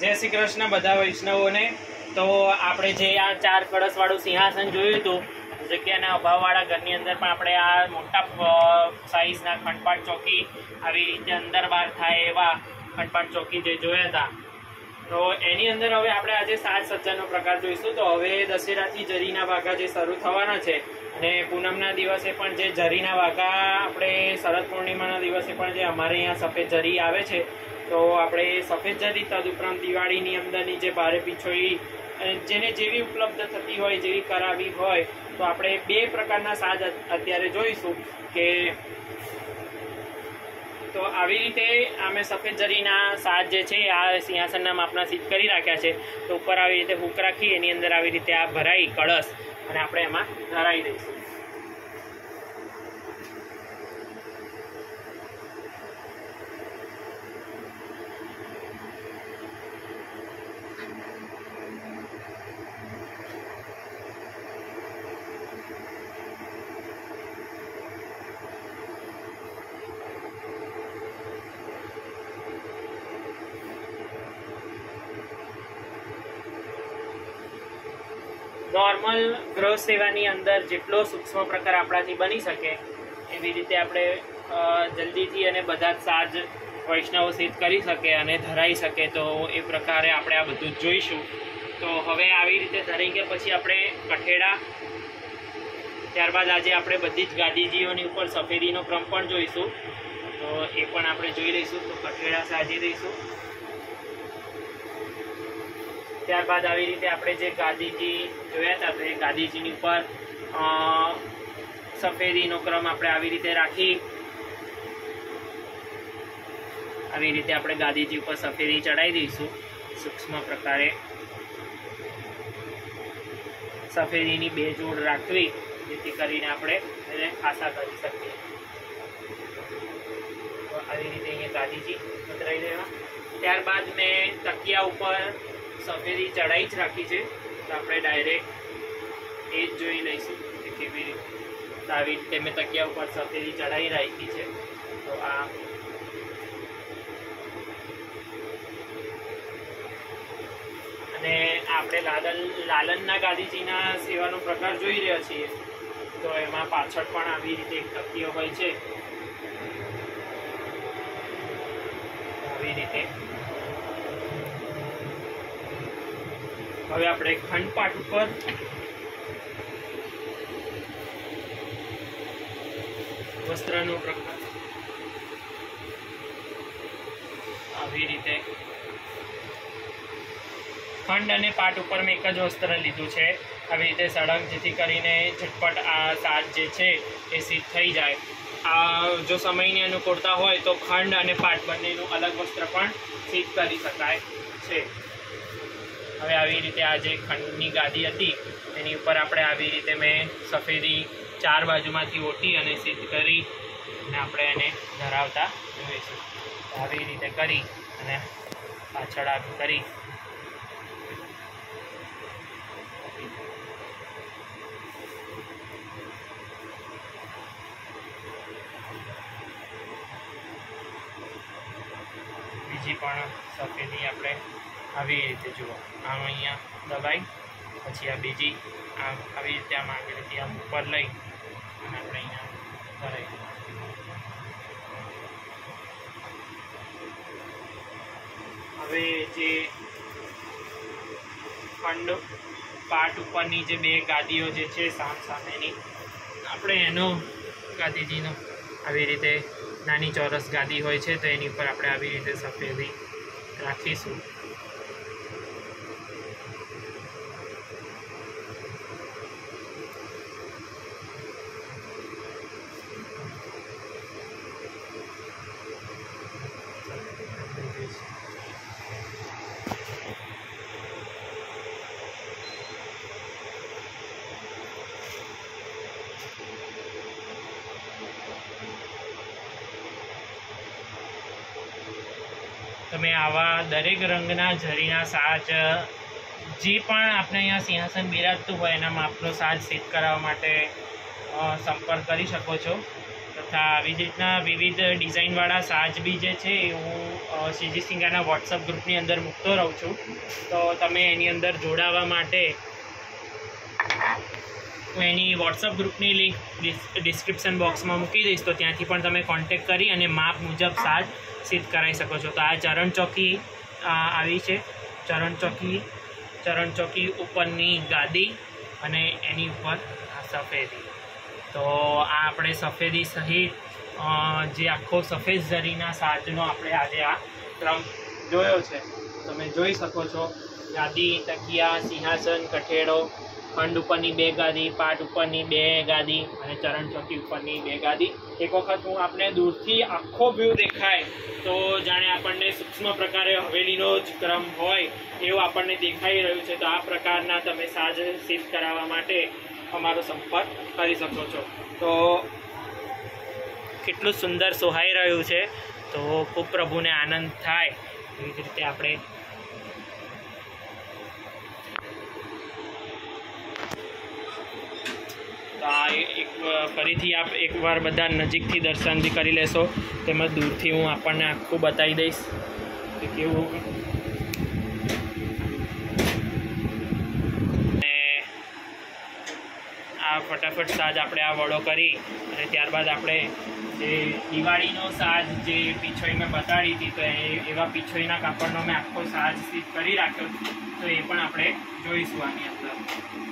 જય શ્રી કૃષ્ણ, બધા વૈષ્ણવોને. તો આપણે જે આ ચાર કળશવાળું સિંહાસન જોયું હતું, જગ્યાના અભાવવાળા ઘરની અંદર પણ આપણે આ મોટા સાઇઝના ખંડપાટ ચોકી આવી રીતે અંદર બહાર થાય એવા ખંડપાટ ચોકી જે જોયા હતા. તો એની અંદર હવે આપણે આજે સાત સજ્જનનો પ્રકાર જોઈશું. તો હવે દશેરાથી જરીના ભાગા જે શરૂ થવાના છે અને પૂનમના દિવસે પણ જે જરીના વાઘા આપણે શરદ પૂર્ણિમાના દિવસે પણ જે અમારે અહીંયા સફેદ જરી આવે છે, તો આપણે સફેદ જરી તદુપરાંત દિવાળીની અંદરની જે ભારે પીછોઈ જેને જેવી ઉપલબ્ધ થતી હોય, જેવી કરાવી હોય, તો આપણે બે પ્રકારના સાજ અત્યારે જોઈશું કે તો આવી રીતે અમે સફેદ જરીના સાજ જે છે, આ સિંહાસનના માપના સિદ્ધ કરી રાખ્યા છે, તો ઉપર આવી રીતે હુક રાખી, એની અંદર આવી રીતે આ ભરાઈ કળશ. અને આપણે એમાં ધરાવી દઈશું. નોર્મલ ગૃહ સેવાની અંદર જેટલો સૂક્ષ્મ પ્રકાર આપણાથી બની શકે, એવી રીતે આપણે જલ્દીથી અને બધા જ સાજ વૈષ્ણવો સિદ્ધ કરી શકે અને ધરાઈ શકે તો એ પ્રકારે આપણે આ બધું જ જોઈશું. તો હવે આવી રીતે ધરાઈ ગયા પછી આપણે કઠેડા, ત્યારબાદ આજે આપણે બધી જ ગાદીજીઓની ઉપર સફેદીનો ક્રમ પણ જોઈશું. તો એ પણ આપણે જોઈ લઈશું. તો કઠેડા સાજી દઈશું. ત્યારબાદ આવી રીતે આપણે જે ગાંધીજી જોયા હતા, તો ગાંધીજીની ઉપર સફેદીનો ક્રમ આપણે આવી રીતે રાખી. આવી રીતે આપણે ગાંધીજી ઉપર સફેદી ચડાવી દઈશું, સૂક્ષ્મ પ્રકારે. સફેદીની બે જોડ રાખવી, જેથી કરીને આપણે એને આશા કરી શકીએ. આવી રીતે અહીંયા ગાંધીજી ઉતરાઈ દેવા ત્યારબાદ મેં તકિયા ઉપર સફેદી ચડાઈ જ રાખી છે. તો આપણે ડાયરેક્ટ એ જ જોઈ લઈશું કે કેવી રીતે. આવી રીતે મેં તકિયા ઉપર સફેદી ચડાઈ રાખી છે. તો આ અને આપણે લાલન, લાલનના ગાંધીજીના સેવાનો પ્રકાર જોઈ રહ્યા છીએ. તો એમાં પાછળ પણ આવી રીતે એક તકીઓ હોય છે. આવી રીતે હવે આપણે ખંડપાટ ઉપર વસ્ત્રનો પ્રકાર. આવી રીતે ખંડ અને પાટ ઉપર મેં એક જ વસ્ત્ર લીધું છે. આવી રીતે સળંગ જેથી કરીને ઝટપટ આ સાજ જે છે એ સીધ થઈ જાય. આ જો સમયની અનુકૂળતા હોય તો ખંડ અને પાટ બંનેનું અલગ વસ્ત્ર પણ સીધ કરી શકાય છે. હવે આવી રીતે આ જે ખંડની ગાદી હતી, એની ઉપર આપણે આવી રીતે મેં સફેદી ચાર બાજુમાંથી ઓટી અને સિદ્ધ કરી અને આપણે એને ધરાવતા જોઈશું. આવી રીતે કરી અને પાછળ આ કરી. બીજી પણ સફેદી આપણે આવી રીતે જુઓ. આમ અહીંયા દબાઈ, પછી આ બીજી, આમ આવી રીતે આમ આગળથી આમ ઉપર લઈ અને આપણે અહીંયા કરાવી હવે જે ખંડ પાટ ઉપરની જે બે ગાદીઓ જે છે સામ સામેની આપણે એનો ગાદીજીનો આવી રીતે નાની ચોરસ ગાદી હોય છે તો એની ઉપર આપણે આવી રીતે સફેદી રાખીશું. તમે આવા દરેક રંગના ઝરીના સાજ, જે પણ આપણે અહીંયા સિંહાસન બિરાજતું હોય, એના માપનો સાજ સિદ્ધ કરાવવા માટે સંપર્ક કરી શકો છો. તથા આવી જ રીતના વિવિધ ડિઝાઇનવાળા સાજ બી જે છે, એ હું સીજી સિંગાના વોટ્સઅપ ગ્રુપની અંદર મૂકતો રહું છું. તો તમે એની અંદર જોડાવા માટે હું એની વોટ્સઅપ ગ્રુપની લિંક ડિસ્ક્રિપ્શન બોક્સમાં મૂકી દઈશ. તો ત્યાંથી પણ તમે કોન્ટેક કરી અને માપ મુજબ સાજ સિદ્ધ કરાવી શકો છો. તો આ ચરણ ચોકી આવી છે. ચરણ ચોકી ચરણ ચોકી ઉપરની ગાદી અને એની ઉપર સફેદી. તો આ આપણે સફેદી સહિત જે આખો સફેદ ઝરીના સાજનો આપણે આજે આ ક્રમ જોયો છે. તમે જોઈ શકો છો. ગાદી તકિયા સિંહાસન, કઠેડો ખંડ ઉપરની બે ગાદી, પાટ ઉપરની બે ગાદી અને ચરણ ચોકી ઉપરની બે ગાદી. એક વખત હું આપણે દૂરથી આખો વ્યૂ દેખાય તો જાણે આપણને સૂક્ષ્મ પ્રકારે હવેલીનો જ ક્રમ હોય એવું આપણને દેખાઈ રહ્યું છે. તો આ પ્રકારના તમે સાજ સિદ્ધ કરાવવા માટે અમારો સંપર્ક કરી શકો છો. તો કેટલું સુંદર સોહાઈ રહ્યું છે. તો ખૂબ પ્રભુને આનંદ થાય. એવી જ રીતે આપણે એક ફરીથી આપ એકવાર બધા નજીકથી દર્શન બી કરી લેશો. તેમજ દૂરથી હું આપણને આખું બતાવી દઈશ કે કેવું આ ફટાફટ સાજ આપણે આ વડો કરી અને ત્યારબાદ આપણે જે દિવાળીનો સાજ જે પીછોઈ મેં બતાડી હતી, તો એવા પીછોઈના કાપડનો મેં આખો સાજ સીધ કરી રાખ્યો. તો એ પણ આપણે જોઈશું આની અંદર.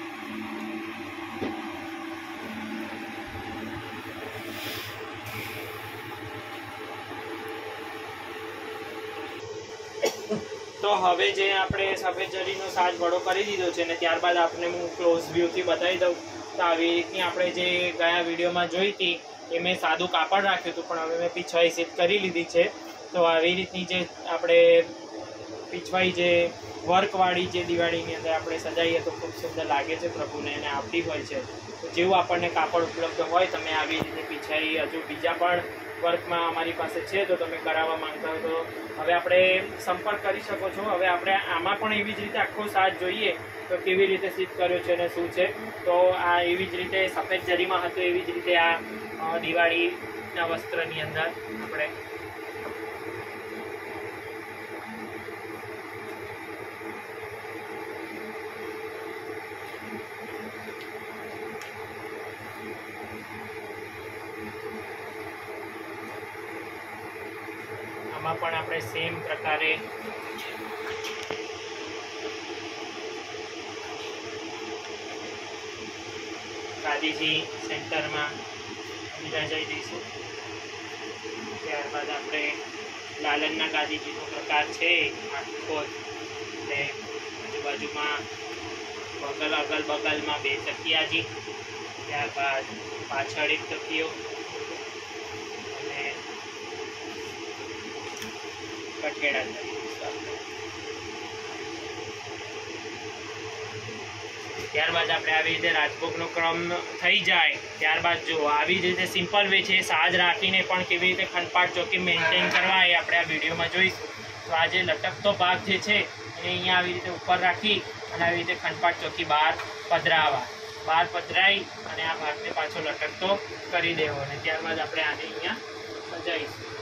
તો હવે જે આપણે સફેદ જરીનો સાજ વડો કરી દીધો છે ને ત્યારબાદ આપણે હું ક્લોઝ વ્યૂથી બતાવી દઉં. તો આવી રીતની આપણે જે ગયા વિડીયોમાં જોઈ હતી, એ મેં સાદું કાપડ રાખ્યું હતું, પણ હવે મેં પીછવાઈ સીટ કરી લીધી છે. તો આવી રીતની જે આપણે પીછવાઈ જે વર્કવાળી જે દિવાળીની અંદર આપણે સજાઈએ તો ખૂબ સુંદર લાગે છે પ્રભુને એને આવતી હોય છે. જેવું આપણને કાપડ ઉપલબ્ધ હોય, તમે આવી રીતે પીછાઈ હજુ બીજા પણ વર્કમાં અમારી પાસે છે, તો તમે કરાવવા માંગતા હો તો હવે આપણે સંપર્ક કરી શકો છો. હવે આપણે આમાં પણ એવી જ રીતે આખો સાથ જોઈએ તો કેવી રીતે સિદ્ધ કર્યો છે અને શું છે. તો આ એવી જ રીતે સફેદ જરીમાં હતું, એવી જ રીતે આ દિવાળીના વસ્ત્રની અંદર આપણે આમાં પણ આપણે સેમ પ્રકારે ગાંધીજી સેન્ટરમાં બિરાજાઈ દઈશું ત્યારબાદ આપણે લાલનના ગાંધીજીનો પ્રકાર છે આખો એટલે આજુબાજુમાં બગલ અગલ બગલમાં બે તકિયાજી ત્યારબાદ પાછળ એક તકિયો કઠેડા ત્યારબાદ આપણે આવી રીતે રાજભોગનો ક્રમ થઈ જાય. ત્યારબાદ જો આવી રીતે સિમ્પલ વે છે, સાજ રાખીને પણ કેવી રીતે ખંડપાટ ચોકી મેન્ટેન કરવા એ આપણે આ વિડીયોમાં જોઈશું. તો આ જે લટકતો ભાગ જે છે, એને અહીંયા આવી રીતે ઉપર રાખી અને આવી રીતે ખંડપાટ ચોકી બહાર પધરાવા. બહાર પધરાઈ અને આ ભાગને પાછો લટકતો કરી દેવો. અને ત્યારબાદ આપણે આને અહીંયા સજાઈશું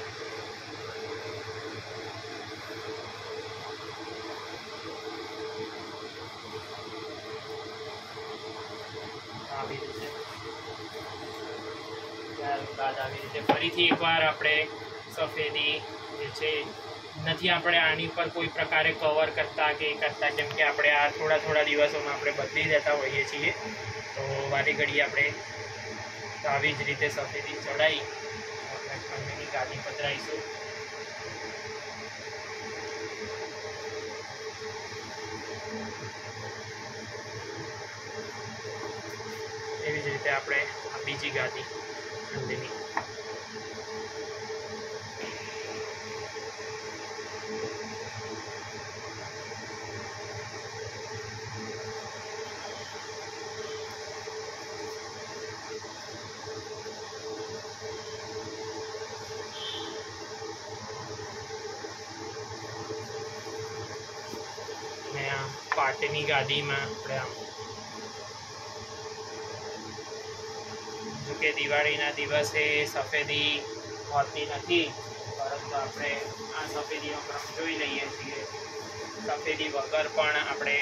ત્યારબાદ આવી રીતે ફરીથી એકવાર આપણે સફેદી જે છે, નથી આપણે આની પર કોઈ પ્રકારે કવર કરતા કે કરતા કેમ કે આપણે આ થોડા થોડા દિવસોમાં આપણે બદલી દેતા હોઈએ છીએ. તો વારી ઘડી આપણે આવી જ રીતે સફેદી ચડાવી આપણે ખંડની ગાદી પધરાઈશું. એવી જ રીતે આપણે બીજી ગાદી આ પાટની ગાદીમાં આપણે આમ જોકે દિવાળીના દિવસે સફેદી હોતી નથી, પરંતુ આપણે આ સફેદીનો ક્રમ જોઈ લઈએ છીએ. સફેદી વગર પણ આપણે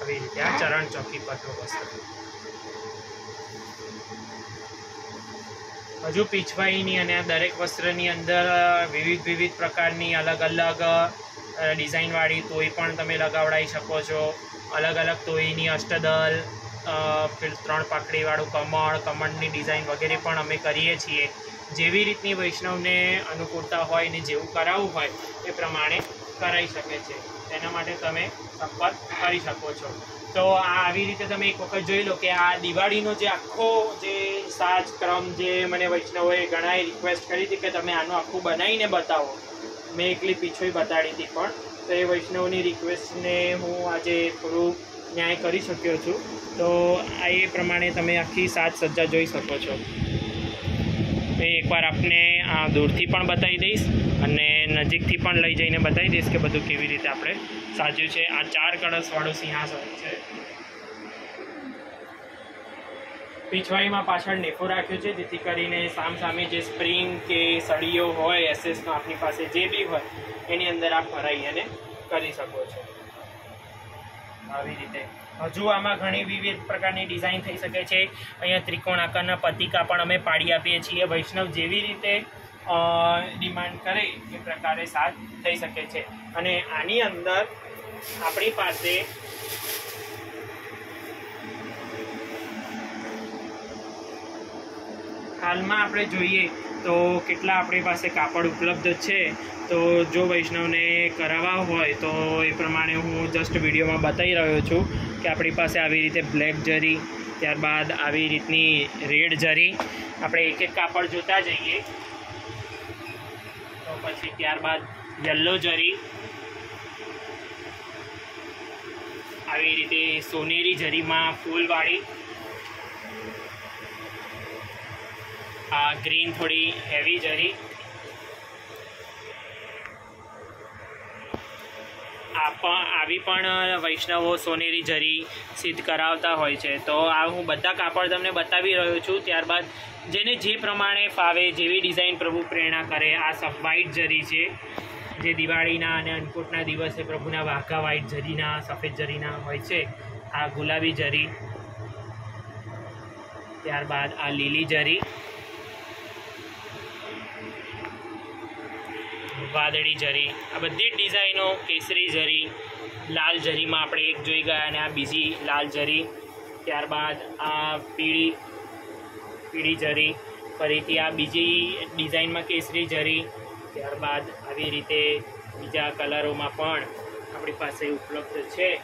આવી રીતે આ ચરણ ચોકી પરનું વસ્ત્ર હજુ પીછવાઈની અને આ દરેક વસ્ત્રની અંદર વિવિધ વિવિધ પ્રકારની અલગ અલગ ડિઝાઇનવાળી તોય પણ તમે લગાવડાવી શકો છો. અલગ અલગ તોયની અષ્ટદલ ત્રણ પાકડીવાળું કમળ, કમળની ડિઝાઇન વગેરે પણ અમે કરીએ છીએ. જેવી રીતની વૈષ્ણવને અનુકૂળતા હોય ને જેવું કરાવવું હોય એ પ્રમાણે કરાવી શકે છે. તેના માટે તમે સંપર્ક કરી શકો છો. તો આ આવી રીતે તમે એક વખત જોઈ લો કે આ દિવાળીનો જે આખો જે સાજ ક્રમ જે મને વૈષ્ણવોએ ઘણાએ રિક્વેસ્ટ કરી હતી કે તમે આનું આખું બનાવીને બતાવો. મેં એકલી પીછોઈ બતાડી હતી પણ, તો એ વૈષ્ણવની રિક્વેસ્ટને હું આજે થોડું ન્યાય કરી શક્યો છું. તો આ એ પ્રમાણે તમે આખી સાજ સજ્જા જોઈ શકો છો. એ એકવાર આપને આ દૂરથી પણ બતાવી દઈશ અને નજીકથી પણ લઈ જઈને બતાવી દઈશ કે બધું કેવી રીતે આપણે સાજ્યું છે. આ ચાર કળશવાળું સિંહાસન છે. પીછવાઈમાં પાછળ નેફો રાખ્યો છે, જેથી કરીને સામ સામે જે સ્પ્રિંગ કે સળીઓ હોય એસએસનો આપની પાસે જે બી હોય, એની અંદર આપ ભરાઈ અને કરી શકો છો. આવી રીતે. હજુ આમાં ઘણી વિવિધ પ્રકારની ડિઝાઇન થઈ શકે છે. અહીંયા ત્રિકોણ આકારના પતિકા પણ અમે પાડી આપીએ છીએ. વૈષ્ણવ જેવી રીતે ડિમાન્ડ કરે એ પ્રકારે સાથ થઈ શકે છે. અને આની અંદર આપણી પાસે હાલમાં આપણે જોઈએ તો કેટલા આપણી પાસે કાપડ ઉપલબ્ધ છે. તો જો વૈષ્ણવને કરાવવા હોય તો એ પ્રમાણે હું જસ્ટ વિડીયોમાં બતાવી રહ્યો છું કે આપણી પાસે આવી રીતે બ્લેક જરી, ત્યારબાદ આવી રીતની રેડ જરી. આપણે એક એક કાપડ જોતા જઈએ. તો પછી ત્યારબાદ યલો જરી. આવી રીતે સોનેરી જરીમાં ફૂલવાળી. આ ગ્રીન થોડી હેવી જરી આવી પણ વૈષ્ણવો સોનેરી જરી સિદ્ધ કરાવતા હોય છે. તો આ હું બધા કાપડ તમને બતાવી રહ્યો છું. ત્યારબાદ જેને જે પ્રમાણે ફાવે, જેવી ડિઝાઇન પ્રભુ પ્રેરણા કરે, આ સબ વ્હાઈટ જરી છે. જે દિવાળીના અને અન્નકૂટના દિવસે પ્રભુના વાઘા વ્હાઈટ જરીના, સફેદ જરીના હોય છે. આ ગુલાબી જરી. ત્યારબાદ આ લીલી જરી. વાદળી જરી, આ બધી જ ડિઝાઇનો, કેસરી જરી, લાલ જરીમાં આપણે એક જોઈ ગયા અને આ બીજી લાલ જરી. ત્યારબાદ આ પીળી પીળી જરી, ફરીથી આ બીજી ડિઝાઇનમાં કેસરી જરી. ત્યારબાદ આવી રીતે બીજા કલરોમાં પણ આપણી પાસે ઉપલબ્ધ છે.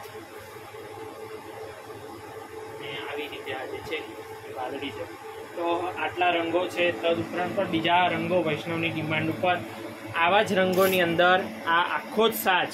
અને આવી રીતે આ જે છે વાદળી જરી. તો આટલા રંગો છે. તદ ઉપરાંત પણ બીજા રંગો વૈષ્ણવની ડિમાન્ડ ઉપર આવા જ રંગોની અંદર આ આખો જ સાજ,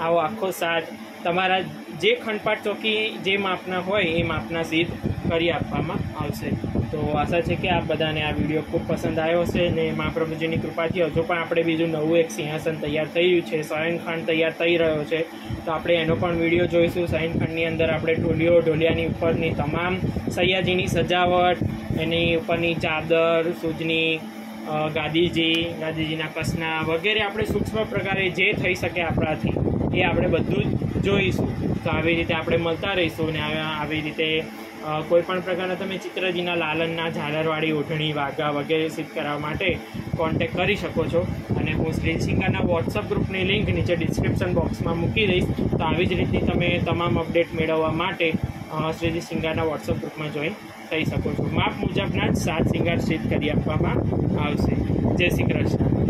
આવો આખો સાજ તમારા જે ખંડપાટ ચોકી જે માપના હોય એ માપના સીધ કરી આપવામાં આવશે. તો આશા છે કે આપ બધાને આ વીડિયો ખૂબ પસંદ આવ્યો હશે ને મહાપ્રભુજીની કૃપાથી હજુ પણ આપણે બીજું નવું એક સિંહાસન તૈયાર રહ્યું છે શયનખંડ તૈયાર થઈ રહ્યો છે. તો આપણે એનો પણ વીડિયો જોઈશું. શયનખંડની અંદર આપણે ઢોલિયો ઢોલિયાની ઉપરની તમામ સૈયાજીની સજાવટ, એની ઉપરની ચાદર, સૂજની અ, ગાંધીજીના કસના વગેરે આપણે સૂક્ષ્મ પ્રકારે જે થઈ શકે આપણાથી એ આપણે બધું જ જોઈશું. તો આવી રીતે આપણે મળતા રહીશું ને આવી રીતે કોઈપણ કોઈ પણ પ્રકારના તમે ચિત્રજીના લાલનના ઝાલરવાળી ઓઢણી વાઘા વગેરે સિદ્ધ કરાવવા માટે કોન્ટેક કરી શકો છો. અને હું શ્રી સિંગાના વોટ્સઅપ ગ્રુપની લિંક નીચે ડિસ્ક્રિપ્શન બોક્સમાં મૂકી દઈશ. તો આવી જ રીતની તમે તમામ અપડેટ મેળવવા માટે શ્રીજી સિંગાના વોટ્સઅપ ગ્રુપમાં જોઈન થઈ શકો છો. માપ મુજબના જ સાત શિંગાર સિદ્ધ કરી આપવામાં આવશે. જય શ્રી કૃષ્ણ.